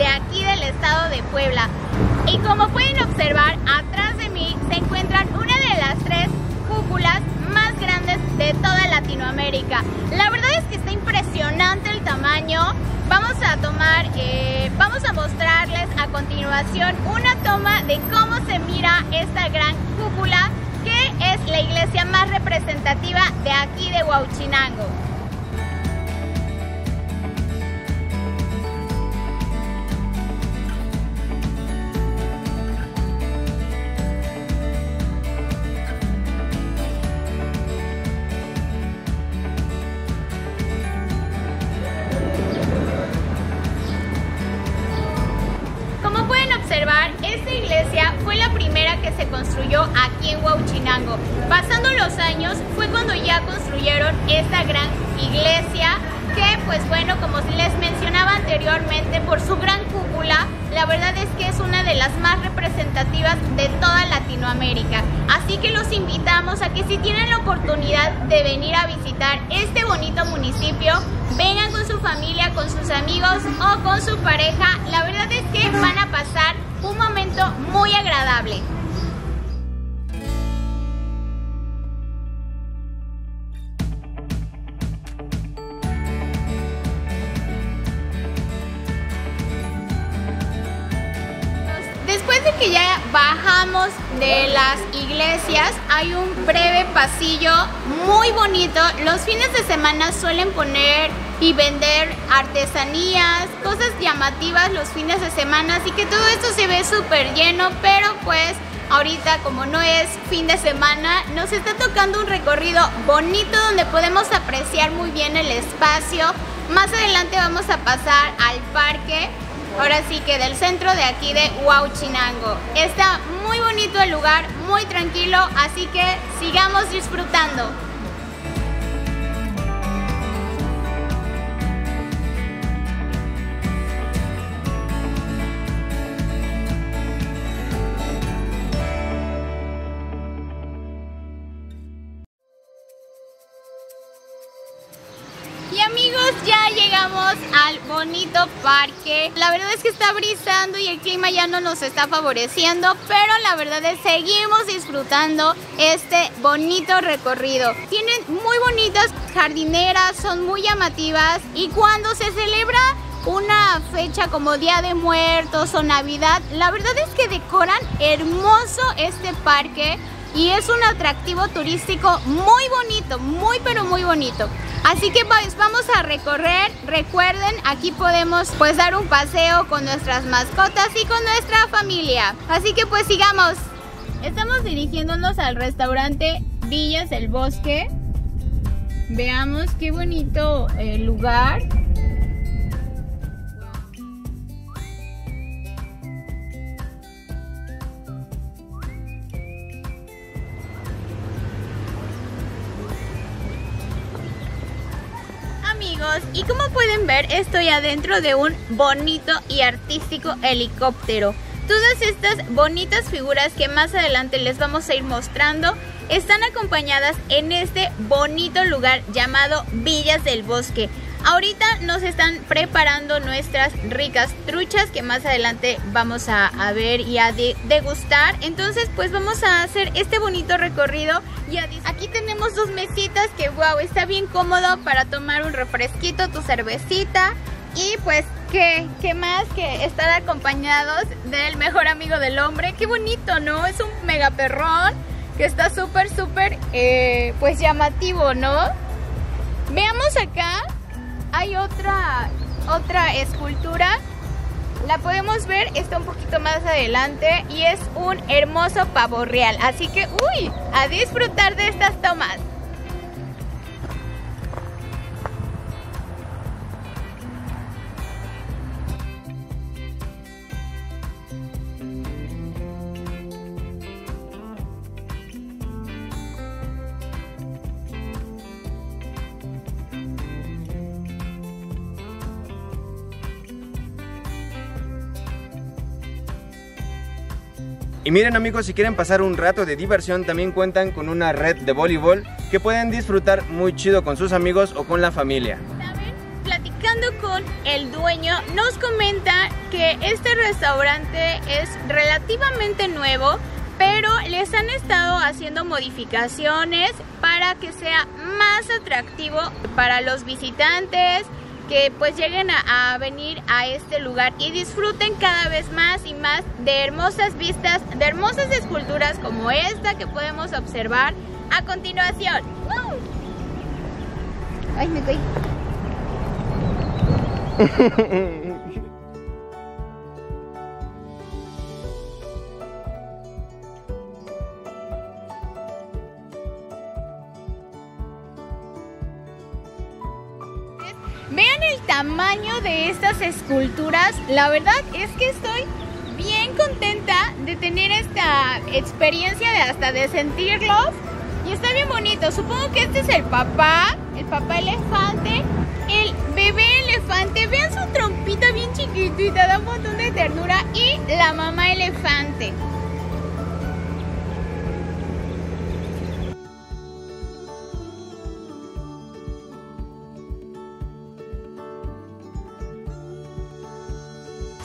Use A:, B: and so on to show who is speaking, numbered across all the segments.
A: de aquí del estado de Puebla. Y como pueden observar, atrás de mí se encuentran una de las tres cúpulas más grandes de toda Latinoamérica. La verdad es que está impresionante el tamaño. Vamos a tomar, eh, vamos a mostrarles a continuación una toma de cómo se mira esta gran cúpula que es la iglesia más representativa de aquí de Huauchinango. Se construyó aquí en Huauchinango. Pasando los años fue cuando ya construyeron esta gran iglesia que pues bueno, como les mencionaba anteriormente, por su gran cúpula, la verdad es que es una de las más representativas de toda Latinoamérica. Así que los invitamos a que si tienen la oportunidad de venir a visitar este bonito municipio, vengan con su familia, con sus amigos o con su pareja. La verdad es que van a pasar un momento muy agradable. De las iglesias, hay un breve pasillo muy bonito. Los fines de semana suelen poner y vender artesanías, cosas llamativas los fines de semana, así que todo esto se ve súper lleno, pero pues ahorita como no es fin de semana, nos está tocando un recorrido bonito donde podemos apreciar muy bien el espacio. Más adelante vamos a pasar al parque ahora sí que del centro de aquí de Huauchinango. Está muy bonito el lugar, muy tranquilo, así que sigamos disfrutando. Y amigos, ya llegamos al bonito parque. La verdad es que está brisando y el clima ya no nos está favoreciendo, pero la verdad es que seguimos disfrutando este bonito recorrido. Tienen muy bonitas jardineras, son muy llamativas y cuando se celebra una fecha como Día de Muertos o Navidad, la verdad es que decoran hermoso este parque y es un atractivo turístico muy bonito, muy pero muy bonito. Así que pues vamos a recorrer, recuerden, aquí podemos pues dar un paseo con nuestras mascotas y con nuestra familia. Así que pues sigamos. Estamos dirigiéndonos al restaurante Villas del Bosque. Veamos qué bonito eh, lugar. Y como pueden ver estoy adentro de un bonito y artístico helicóptero. Todas estas bonitas figuras que más adelante les vamos a ir mostrando están acompañadas en este bonito lugar llamado Villas del Bosque. Ahorita nos están preparando nuestras ricas truchas que más adelante vamos a, ver y a de, degustar. Entonces pues vamos a hacer este bonito recorrido. Y aquí tenemos dos mesitas que wow, está bien cómodo para tomar un refresquito, tu cervecita. Y pues ¿qué, qué más que estar acompañados del mejor amigo del hombre. Qué bonito, ¿no? Es un mega perrón que está súper, súper eh, pues llamativo, ¿no? Veamos acá hay otra, otra escultura. La podemos ver, está un poquito más adelante y es un hermoso pavo real. Así que, uy, a disfrutar de estas tomas.
B: Y miren amigos, si quieren pasar un rato de diversión, también cuentan con una red de voleibol que pueden disfrutar muy chido con sus amigos o con la familia.
A: Platicando con el dueño, nos comenta que este restaurante es relativamente nuevo, pero les han estado haciendo modificaciones para que sea más atractivo para los visitantes, que pues lleguen a, a, venir a este lugar y disfruten cada vez más y más de hermosas vistas, de hermosas esculturas como esta que podemos observar a continuación. ¡Woo! Ay, me caí. Vean el tamaño de estas esculturas. La verdad es que estoy bien contenta de tener esta experiencia de hasta de sentirlos. Y está bien bonito. Supongo que este es el papá, el papá elefante, el bebé elefante. Vean su trompita bien chiquitita, da un montón de ternura. Y la mamá elefante.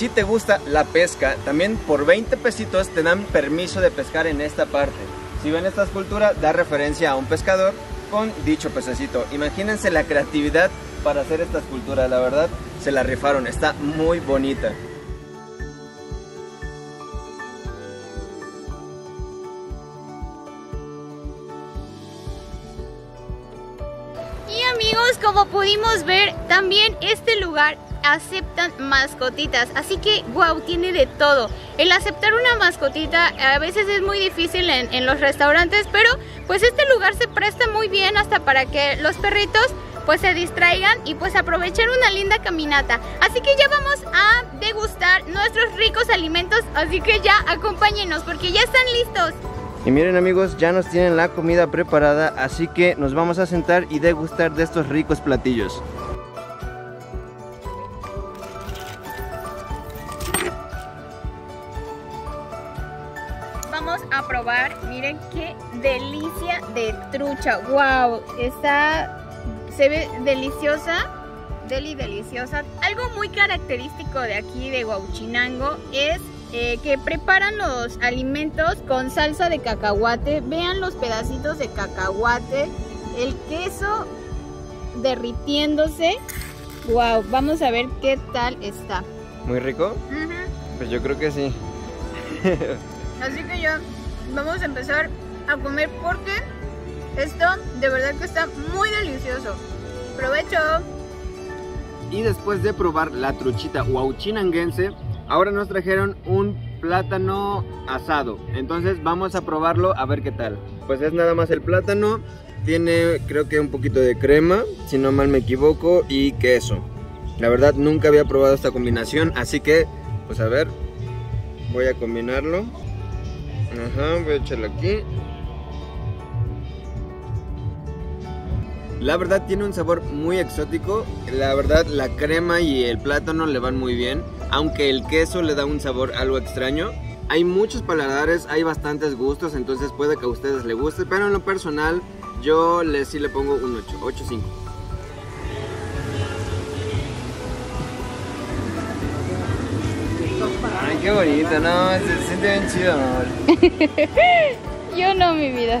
B: Si te gusta la pesca, también por 20 pesitos te dan permiso de pescar en esta parte. Si ven esta escultura, da referencia a un pescador con dicho pececito. Imagínense la creatividad para hacer esta escultura, la verdad, se la rifaron, está muy bonita.
A: Y amigos, como pudimos ver, también este lugar aceptan mascotitas. Así que, wow, tiene de todo. El aceptar una mascotita a veces es muy difícil en, los restaurantes, pero pues este lugar se presta muy bien hasta para que los perritos pues se distraigan y pues aprovechar una linda caminata. Así que ya vamos a degustar nuestros ricos alimentos, así que ya acompáñenos porque ya están listos.
B: Y miren amigos, ya nos tienen la comida preparada, así que nos vamos a sentar y degustar de estos ricos platillos.
A: Trucha, wow, está, se ve deliciosa, deli deliciosa. Algo muy característico de aquí de Huauchinango es eh, que preparan los alimentos con salsa de cacahuate. Vean los pedacitos de cacahuate, el queso derritiéndose. Wow, vamos a ver qué tal está.
B: ¿Muy rico?
A: Uh -huh.
B: Pues yo creo que sí.
A: Así que ya vamos a empezar a comer porque esto de verdad que está muy delicioso. ¡Provecho!
B: Y después de probar la truchita huauchinanguense, ahora nos trajeron un plátano asado. Entonces vamos a probarlo a ver qué tal. Pues es nada más el plátano. Tiene creo que un poquito de crema, si no mal me equivoco, y queso. La verdad nunca había probado esta combinación, así que pues a ver, voy a combinarlo. Ajá, voy a echarlo aquí. La verdad tiene un sabor muy exótico. La verdad la crema y el plátano le van muy bien. Aunque el queso le da un sabor algo extraño. Hay muchos paladares, hay bastantes gustos, entonces puede que a ustedes les guste. Pero en lo personal yo le, sí le pongo un 8, 8, 5. Ay, qué bonito, no, se siente bien chido, amor.
A: Yo no, mi vida.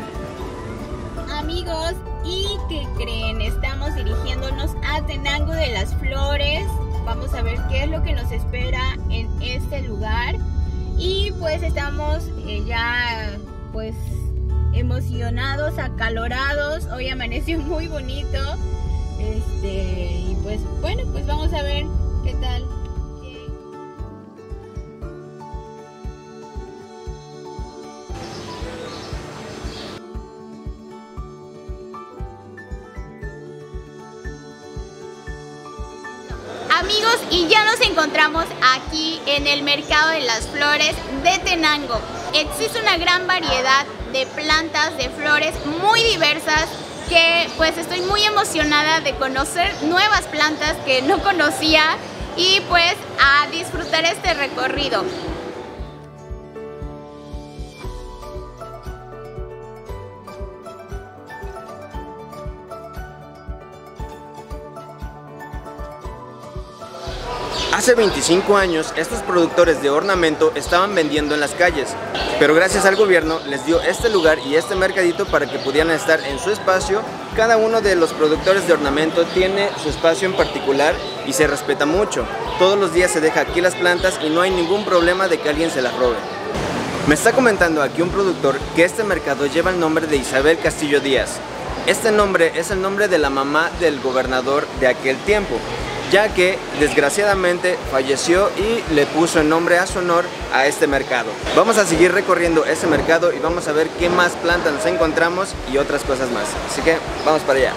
A: Amigos, ¿y qué creen? Estamos dirigiéndonos a Tenango de las Flores. Vamos a ver qué es lo que nos espera en este lugar. Y pues estamos eh, ya, pues, emocionados, acalorados. Hoy amaneció muy bonito. Este, y pues, bueno, pues vamos a ver qué tal. Y ya nos encontramos aquí en el Mercado de las Flores de Tenango. Existe una gran variedad de plantas, de flores muy diversas que pues estoy muy emocionada de conocer nuevas plantas que no conocía y pues a disfrutar este recorrido.
B: Hace 25 años, estos productores de ornamento estaban vendiendo en las calles, pero gracias al gobierno les dio este lugar y este mercadito para que pudieran estar en su espacio. Cada uno de los productores de ornamento tiene su espacio en particular y se respeta mucho. Todos los días se deja aquí las plantas y no hay ningún problema de que alguien se las robe. Me está comentando aquí un productor que este mercado lleva el nombre de Isabel Castillo Díaz. Este nombre es el nombre de la mamá del gobernador de aquel tiempo ya que desgraciadamente falleció y le puso el nombre a su honor a este mercado. Vamos a seguir recorriendo este mercado y vamos a ver qué más plantas nos encontramos y otras cosas más. Así que vamos para allá.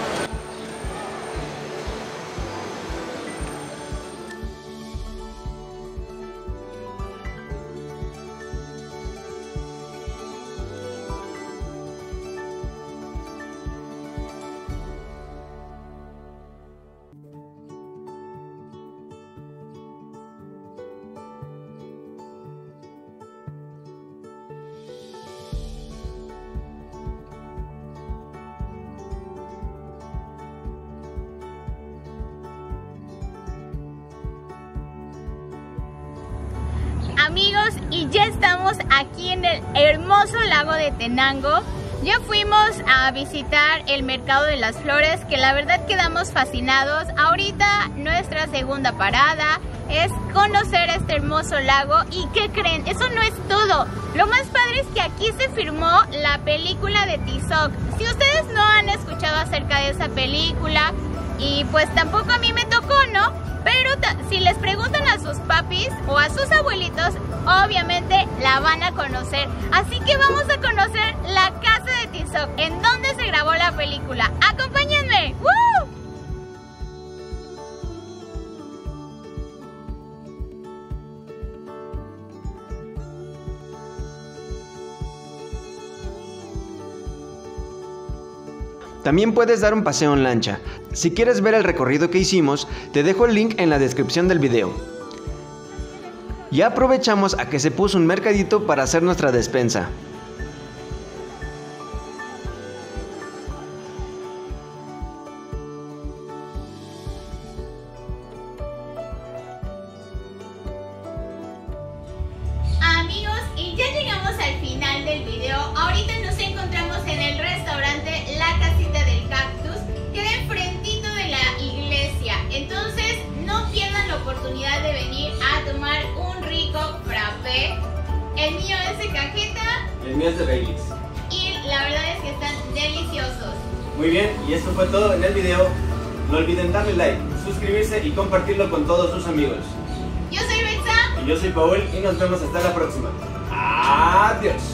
A: Y ya estamos aquí en el hermoso lago de Tenango. Ya fuimos a visitar el mercado de las flores, que la verdad quedamos fascinados. Ahorita nuestra segunda parada es conocer este hermoso lago. ¿Y qué creen? Eso no es todo. Lo más padre es que aquí se firmó la película de Tizoc. Si ustedes no han escuchado acerca de esa película, y pues tampoco a mí me tocó, ¿no? Pero si les preguntan a sus papis o a sus abuelitos, obviamente la van a conocer. Así que vamos a conocer la casa de Tizoc, en donde se grabó la película.
B: También puedes dar un paseo en lancha. Si quieres ver el recorrido que hicimos, te dejo el link en la descripción del video. Ya aprovechamos a que se puso un mercadito para hacer nuestra despensa. De Baileys.
A: y la verdad es que están deliciosos.
B: Muy bien, y esto fue todo en el video. No olviden darle like, suscribirse y compartirlo con todos sus amigos.
A: Yo soy Betsa.
B: Y yo soy Paul y nos vemos hasta la próxima. Adiós.